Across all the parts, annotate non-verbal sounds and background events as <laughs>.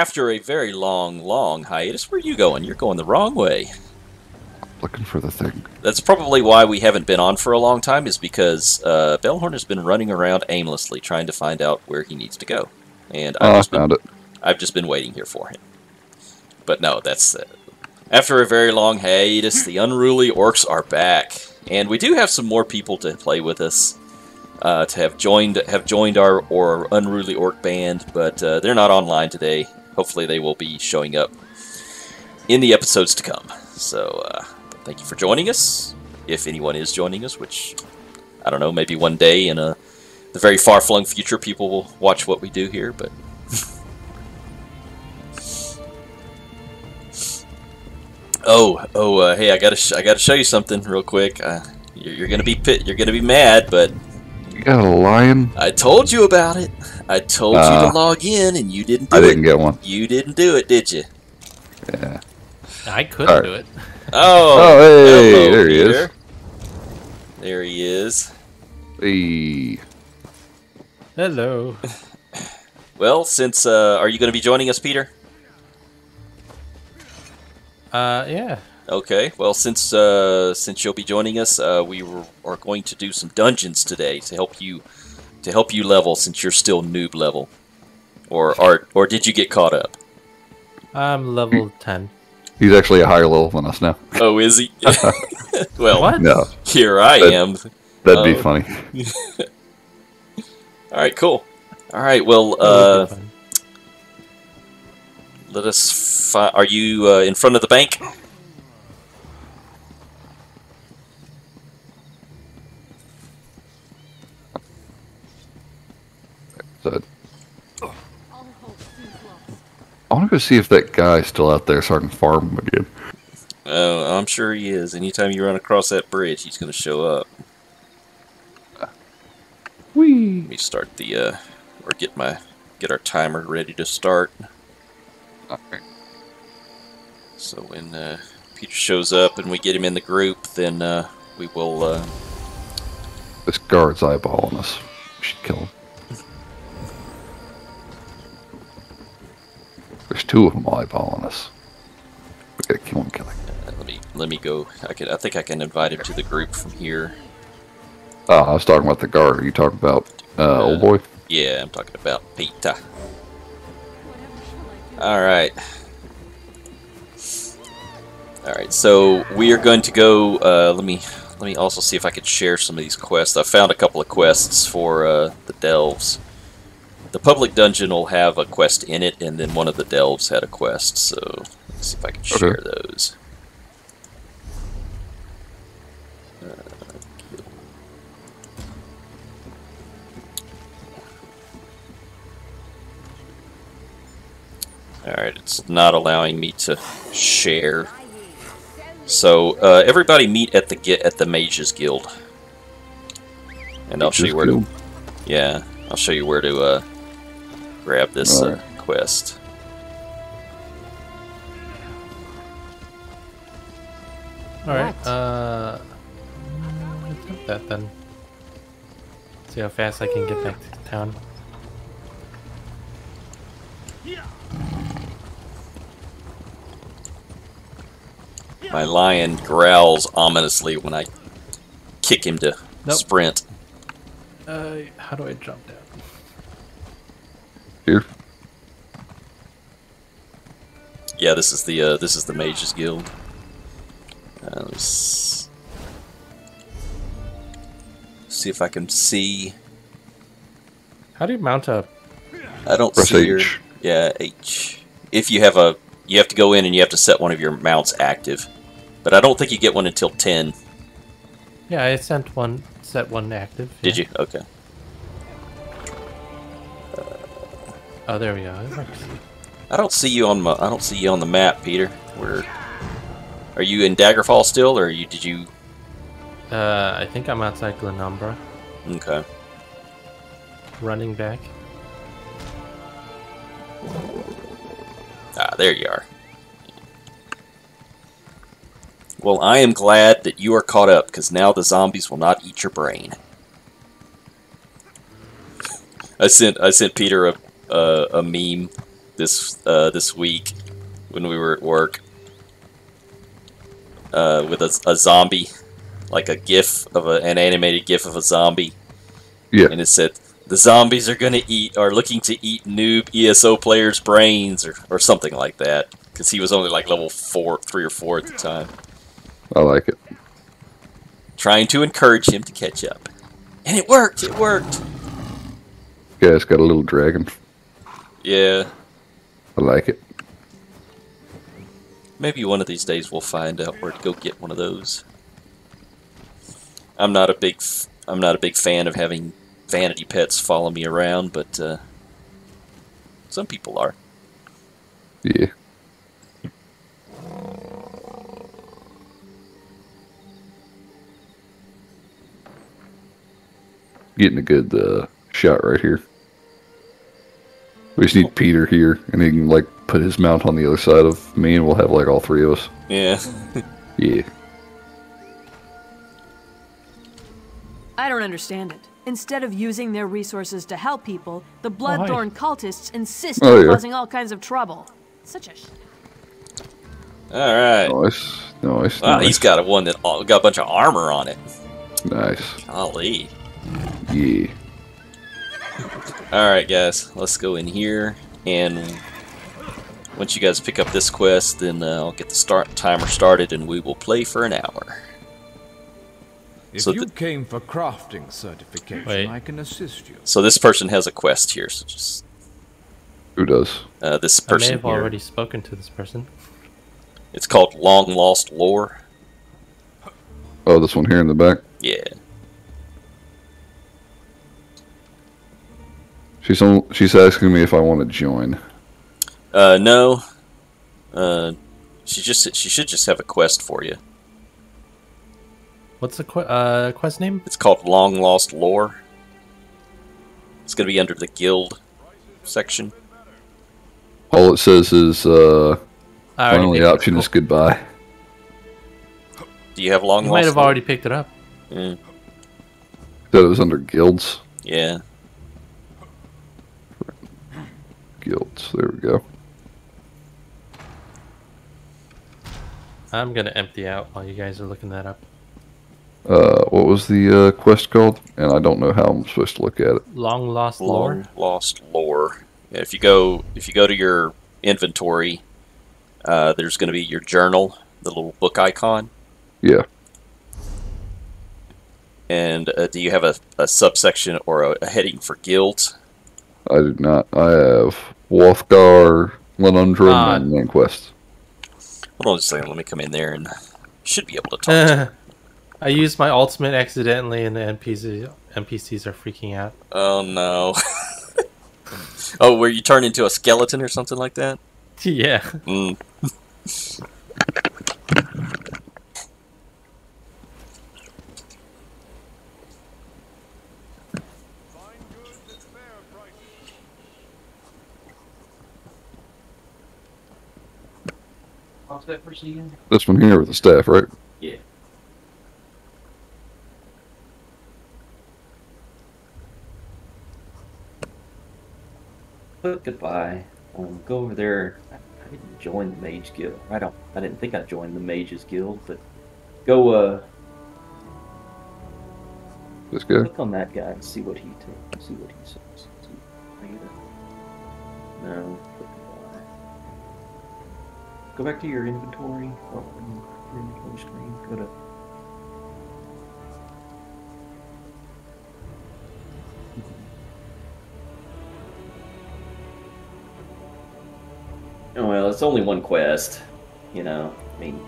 after a very long, long hiatus, where are you going? You're going the wrong way. Looking for the thing. That's probably why we haven't been on for a long time, is because uh, Belhorn has been running around aimlessly trying to find out where he needs to go. And I've, Oh, I just, been, found it. I've just been waiting here for him. But no, that's... Uh, after a very long hiatus, the unruly orcs are back. And we do have some more people to play with us. Uh, to have joined have joined our or unruly orc band, but uh, they're not online today. Hopefully, they will be showing up in the episodes to come. So, uh, thank you for joining us. If anyone is joining us, which I don't know, maybe one day in a the very far flung future, people will watch what we do here. But <laughs> oh, oh, uh, hey, I gotta I gotta show you something real quick. Uh, you're, you're gonna be pit- you're gonna be mad, but You got a lion? I told you about it. I told you Uh, to log in, and you didn't do I didn't it. get one. You didn't do it, did you? Yeah. I couldn't Alright. do it. Oh, Oh, hey, hello, there he is. There he is. Hey. Hello. Well, since uh, are you going to be joining us, Peter? Uh, yeah. Okay. Well, since uh, since you'll be joining us, uh, we are going to do some dungeons today to help you to help you level since you're still noob level, or or or did you get caught up? I'm level 10. He's actually a higher level than us now. Oh, is he? <laughs> well, What? No, here I But- am. that'd be Oh. funny. <laughs> All right, cool. All right, well, uh, let us. Fi- are you uh, in front of the bank? So, I want to go see if that guy's still out there so I can farm him again. Oh, I'm sure he is. Anytime you run across that bridge, he's going to show up. Whee! Let me start the uh, or get my get our timer ready to start. Alright. So when uh, Peter shows up and we get him in the group, then uh, we will. Uh, This guard's eyeballing us. We should kill him. Two of them eyeballing us. We gotta kill him, kill him. let me let me go. I can I think I can invite him to the group from here. Oh, I was talking about the guard. Are you talking about uh, old boy? Yeah, I'm talking about Peter. All right. All right. So we are going to go. Uh, let me let me also see if I could share some of these quests. I found a couple of quests for uh, the delves. The public dungeon will have a quest in it, and then one of the delves had a quest. So let's see if I can Okay. share those. All right, it's not allowing me to share. So uh, everybody meet at the get at the Mages Guild, and I'll show you where to. Yeah, I'll show you where to uh, grab this uh, quest. Alright, What? uh. Let's do that then. See how fast I can get back to town. My lion growls ominously when I kick him to Nope. sprint. Uh, how do I jump down? Here. Yeah, this is the uh, this is the Mages Guild. Uh, let's see if I can see. How do you mount a. I don't Press see your yeah H. If you have a, you have to go in and you have to set one of your mounts active, but I don't think you get one until ten. Yeah, I sent one, set one active. Did yeah. you? Okay. Oh, there we go. I don't see you on my. I don't see you on the map, Peter. Where are you in Daggerfall still, or you did you? Uh, I think I'm outside Glenumbra. Okay. Running back. Ah, there you are. Well, I am glad that you are caught up, because now the zombies will not eat your brain. <laughs> I sent I sent Peter a a, a meme this uh, this week when we were at work uh, with a, a zombie, like a GIF of a, an animated GIF of a zombie, Yeah. and it said the zombies are gonna eat are looking to eat noob ESO players' brains or, or something like that because he was only like level four, three or four at the time, I like it. trying to encourage him to catch up, and it worked. It worked. Guy's got a little dragon. Yeah. I like it. Maybe one of these days we'll find out where to go get one of those. I'm not a big f- I'm not a big fan of having vanity pets follow me around, but uh, some people are. Yeah. Getting a good uh, shot right here. We just need Peter here, and he can like put his mount on the other side of me, and we'll have like all three of us. Yeah. <laughs> Yeah. I don't understand it. Instead of using their resources to help people, the Bloodthorn cultists insist Oh, on yeah. causing all kinds of trouble. Such a. Sh- All right. Nice. Nice. Wow, nice. he's got a one that all, got a bunch of armor on it. Nice. Golly. Yeah. All right, guys, let's go in here, and once you guys pick up this quest, then uh, I'll get the start timer started, and we will play for an hour. If So you came for crafting certification, Wait. I can assist you. So this person has a quest here. So just Who does? uh, this I may person have here. already spoken to this person. It's called Long Lost Lore. Oh, this one here in the back. Yeah. She's on, she's asking me if I want to join. Uh, no. Uh, she just she should just have a quest for you. What's the qu- uh, quest name? It's called Long Lost Lore. It's gonna be under the guild section. All it says is uh, my only picked it up. option is goodbye. Do you have Long Lost? You Lost? might have Lore? already picked it up. Mm, Said it was under guilds. yeah. Guilds. There we go. I'm gonna empty out while you guys are looking that up. Uh, what was the uh, quest called? And I don't know how I'm supposed to look at it. Long lost Long lore. Lost Lore. Yeah, if you go if you go to your inventory, uh, there's gonna be your journal, the little book icon. Yeah. And uh, do you have a, a subsection or a, a heading for guilds? I do not. I have Wrothgar, Glenumbra, Ah. and main quest. Hold on just a second. Let me come in there and should be able to talk. to <laughs> I used my ultimate accidentally, and the NPCs NPCs are freaking out. Oh no. <laughs> oh, where you turn into a skeleton or something like that? <laughs> yeah. Mm. This one here with the staff, right? Yeah. But goodbye. Go over there. I, didn't join the Mage Guild. I don't. I didn't think I joined the Mages Guild, but go uh This guy. click on that guy and see what he ta- see what he says. See, I get. No. Click goodbye. Go back to your inventory. Oh, your inventory screen. Go to. Oh well, it's only one quest. You know, I mean,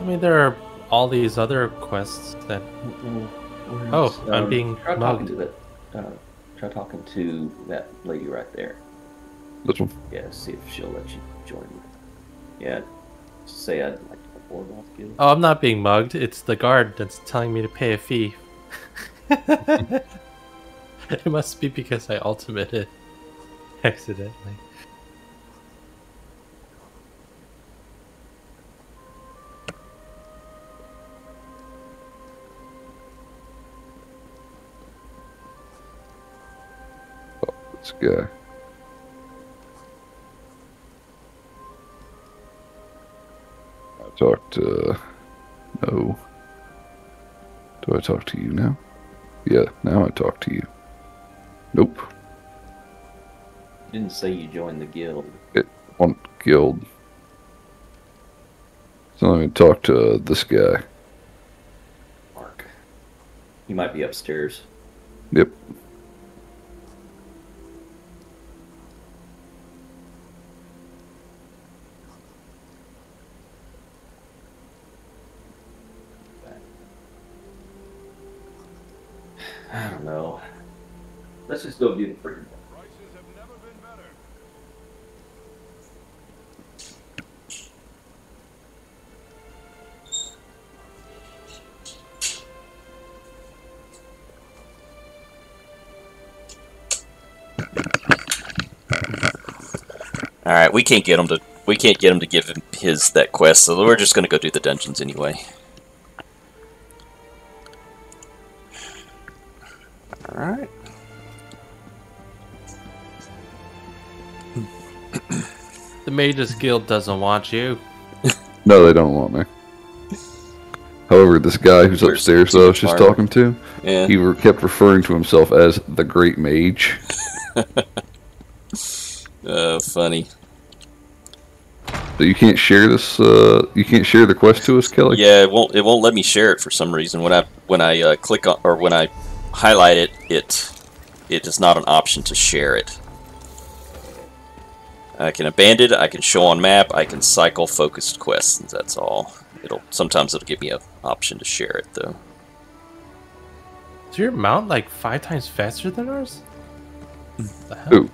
I mean, there are all these other quests that. Where's, Oh, I'm um, being try talking to that. Uh, try talking to that lady right there. This one. Yeah, see if she'll let you join. Yeah, say I'd like to board off guild. Oh, I'm not being mugged. It's the guard that's telling me to pay a fee. <laughs> <laughs> it must be because I ultimated <laughs> accidentally. Oh, this guy. I talked to. No. Do I talk to you now? Yeah, now I talk to you. Nope. You didn't say you joined the guild. It on guild. So let me talk to this guy. Mark. He might be upstairs. Yep. I don't know. Let's just go do the freaking. All right, we can't get him to we can't get him to give him his that quest, so we're just gonna go do the dungeons anyway. The Mages Guild doesn't want you. <laughs> No, they don't want me. However, this guy who's Where's upstairs that I was just Farmer? talking to, Yeah. he re- kept referring to himself as the Great Mage. Uh, <laughs> funny. So you can't share this. Uh, you can't share the quest to us, Kelly. Yeah, it won't it won't let me share it for some reason. When I when I uh, click on or when I highlight it, it it is not an option to share it. I can abandon. I can show on map. I can cycle focused quests. That's all. It'll sometimes it'll give me a option to share it though. Is your mount like five times faster than ours? Who?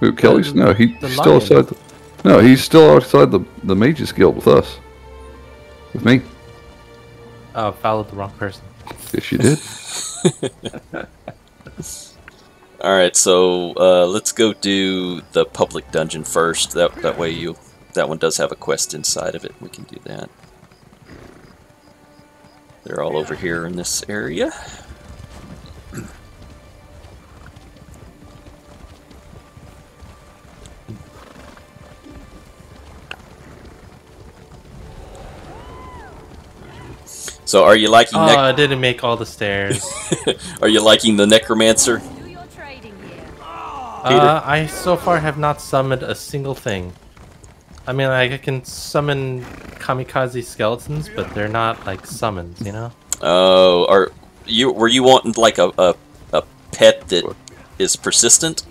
Who? Kelly's? No, he's the still lion. outside. The, no, he's still outside the the Mages Guild with us. With me. Oh, followed the wrong person. Yes, you did. <laughs> <laughs> All right, so uh, let's go do the public dungeon first. That that way you that one does have a quest inside of it. We can do that. They're all over here in this area. So, are you liking Oh, I didn't make all the stairs. <laughs> are you liking the necromancer? Uh, I so far have not summoned a single thing. I mean, like, I can summon kamikaze skeletons, but they're not like summons, you know? Oh, are you were you wanting like a a, a pet that is persistent?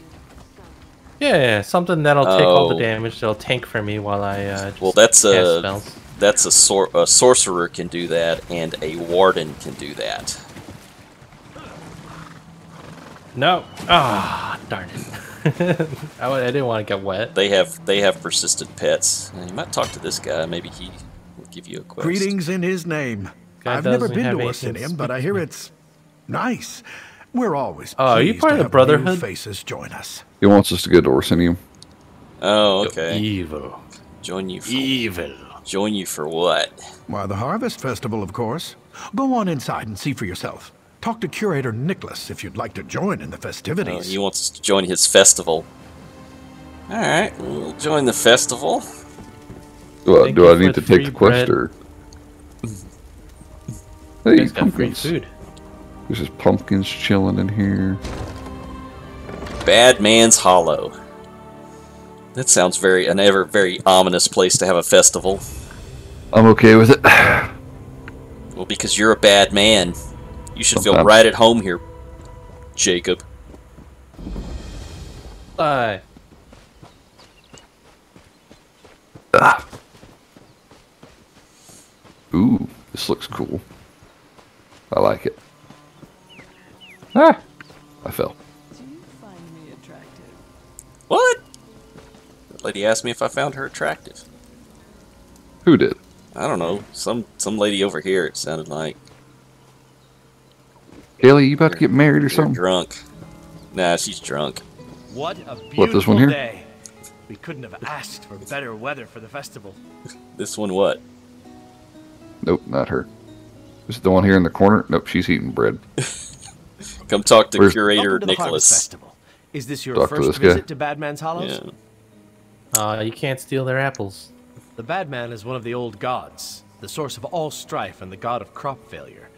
Yeah, yeah, something that'll take all the Oh. damage. That'll tank for me while I uh, just Well, that's a spells. that's a, sor- a sorcerer can do that, and a warden can do that. No. Ah, darn it. <laughs> I, I didn't want to get wet. They have they have persistent pets. You might talk to this guy. Maybe he will give you a quest. Greetings in his name. Guy I've never been to anything to but I hear it's nice. We're always Oh, are you part of the Brotherhood? New faces join us. He wants us to go to Orsinium. Oh, okay. Evil. Join you for Evil. join you for what? Why, the Harvest Festival, of course. Go on inside and see for yourself. Talk to Curator Nicholas if you'd like to join in the Oh, festivities. he wants us to join his festival. All right, we'll join the festival. Do I, Thank do I need to take the quest bread. or? You Hey, guys got free pumpkins. food. There's just pumpkins chilling in here. Bad Man's Hollow. That sounds very an ever very ominous place to have a festival. I'm okay with it. <sighs> Well, because you're a bad man. You should feel right at home here, Jacob. Bye. Ooh, this looks cool. I like it. Ah, I fell. Do you find me attractive? What? That lady asked me if I found her attractive. Who did? I don't know. Some some lady over here. It sounded like Haley, you about to get married or something? drunk. Nah, she's drunk. What a beautiful What, this one here? day. We couldn't have asked for better weather for the festival. This one what? Nope, not her. Is it the one here in the corner? Nope, she's eating bread. <laughs> Come talk to Where's- curator Welcome to Harvest Nicholas. Festival. Is this your Talk to first this guy. visit to Badman's Hollows? Yeah. Uh, you can't steal their apples. The Badman is one of the old gods, the source of all strife and the god of crop failure.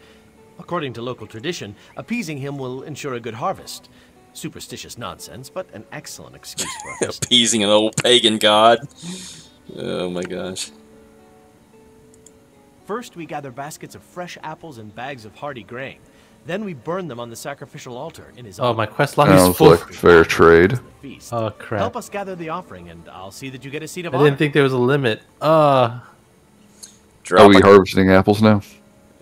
According to local tradition, appeasing him will ensure a good harvest. Superstitious nonsense, but an excellent excuse for <laughs> a festival. Appeasing an old pagan god. Oh my gosh. First, we gather baskets of fresh apples and bags of hardy grain. Then we burn them on the sacrificial altar in his honor. Oh, honor. my quest log is full. like fair trade. Feast. Oh crap! Help us gather the offering, and I'll see that you get a seat of I honor. didn't think there was a limit. Uh, Drop Are we harvesting apples now?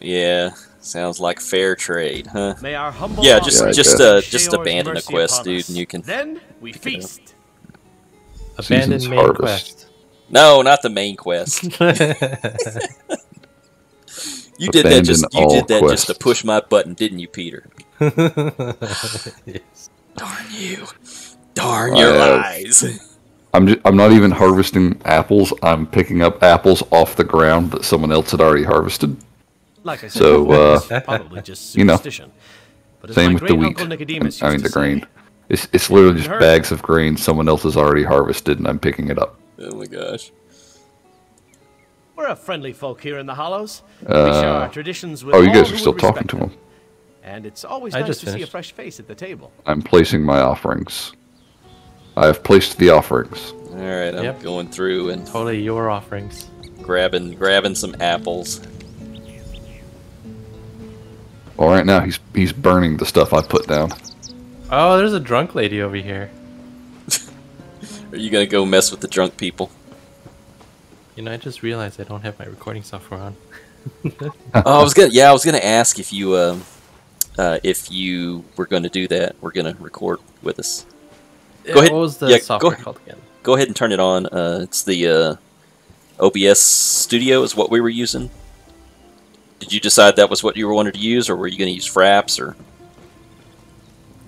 Yeah, sounds like fair trade, huh? May our humble Yeah, just Yeah, just uh, just abandon the quest, dude, and you can. Then we feast. abandoned Season's main harvest. quest. No, not the main quest. <laughs> You did that just you did all that just to push my button, didn't you, Peter? Yes. Darn you! Darn your Uh, lies! I'm ju- I'm not even harvesting apples. I'm picking up apples off the ground that someone else had already harvested. Like I said, So, <laughs> uh, probably just you know. But as Same with the wheat. Uncle Nicodemus I mean the say, grain. It's it's literally just bags of grain someone else has already harvested, and I'm picking it up. Oh my gosh! We're a friendly folk here in the Hollows. we share our traditions with Oh, you guys are still talking respect to them. him. And it's always I nice just to see a fresh face at the table. I'm placing my offerings. I have placed the offerings. All right, I'm Yep. going through and Totally your offerings. grabbing grabbing some apples. Well, right now he's he's burning the stuff I put down. Oh, there's a drunk lady over here. <laughs> Are you gonna go mess with the drunk people? You know, I just realized I don't have my recording software on. <laughs> oh, I was gonna yeah, I was gonna ask if you um uh, if you were gonna do that. We're gonna record with us. Go ahead. What was the Yeah, go software ahead. called again? Go ahead and turn it on. Uh, it's the uh, OBS Studio is what we were using. Did you decide that was what you wanted to use, or were you gonna use Fraps or?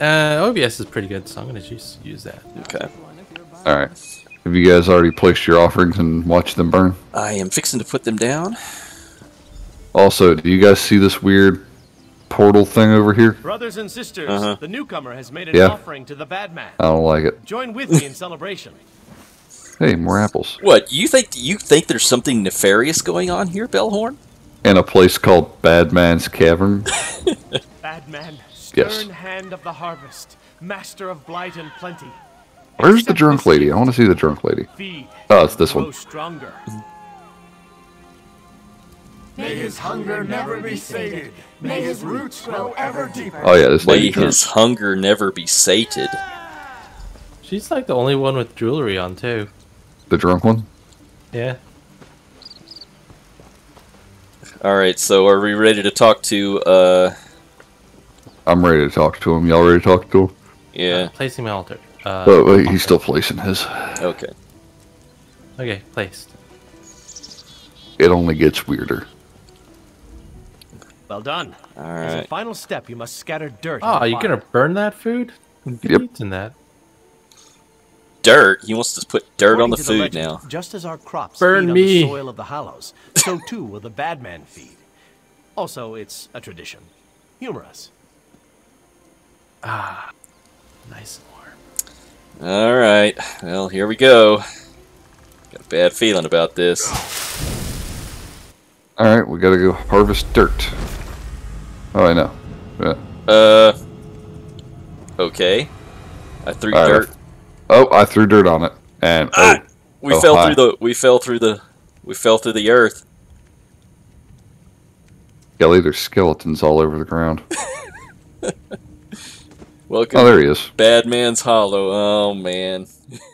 Uh, OBS is pretty good, so I'm gonna just use that. Okay. All right. Have you guys already placed your offerings and watched them burn? I am fixing to put them down. Also, do you guys see this weird portal thing over here? Brothers and sisters, Uh-huh. the newcomer has made an Yeah. offering to the bad man. I don't like it. Join with me in celebration. Hey, more apples. What you think? You think there's something nefarious going on here, Belhorn? In a place called Badman's Cavern. <laughs> Bad man, stern Yes. hand of the harvest, master of blight and plenty. Where's the drunk lady? I want to see the drunk lady. Oh, it's this grow one. stronger. May his hunger never be sated. May his roots grow ever deeper. Oh yeah, this May lady. drunk. his hunger never be sated. She's like the only one with jewelry on too. The drunk one. Yeah. All right, so are we ready to talk to? uh I'm ready to talk to him. Y'all ready to talk to him? Yeah. Placing my altar. Uh, Oh wait, he's still placing his. Okay. okay, placed. It only gets weirder. Well done. All As a final step, you must scatter dirt. Oh, in you fire. gonna burn that food? Good Yep. eating that. Dirt. He wants to put dirt on According the to food legend, now. Just as our crops Burn feed me. on the soil of the hollows, so <laughs> too will the bad man feed. Also, it's a tradition. Humor us. Ah, nice and warm. All right. Well, here we go. Got a bad feeling about this. All right, we gotta go harvest dirt. Oh, I know. Yeah. Uh. Okay. I threw All right. Oh, I threw dirt on it, and oh, Ah! We oh, fell hi. through the. We fell through the. We fell through the earth. Kelly, there's skeletons all over the ground. Welcome, <laughs> Oh, there he is. Bad Man's Hollow. Oh man. <laughs>